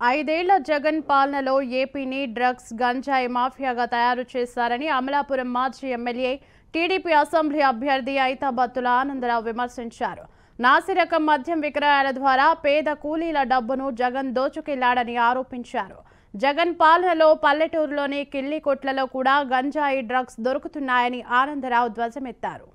ఐదేళ్ళ జగన్ పాలనలో ఏపీని డ్రగ్స్ గంజాయి మాఫియాగా తయారు చేశారని అమలాపురం మాజీ ఎమ్మెల్యే టీడీపీ అసెంబ్లీ అభ్యర్థి ఐతాబత్తుల ఆనందరావు విమర్శించారు. నాసిరకం మద్యం విక్రయాల ద్వారా పేద కూలీల డబ్బును జగన్ దోచుకెళ్ళాడని ఆరోపించారు. జగన్ పాలనలో పల్లెటూరులోని కిల్లి కొట్లలో కూడా గంజాయి డ్రగ్స్ దొరుకుతున్నాయని ఆనందరావు ధ్వజమెత్తారు.